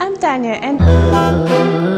I'm Tanya and